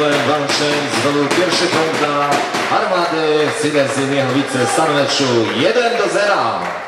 Słowem Walczyn zdobył pierwszy punkt dla Armady Sylezy Miechowice w 1 do 0.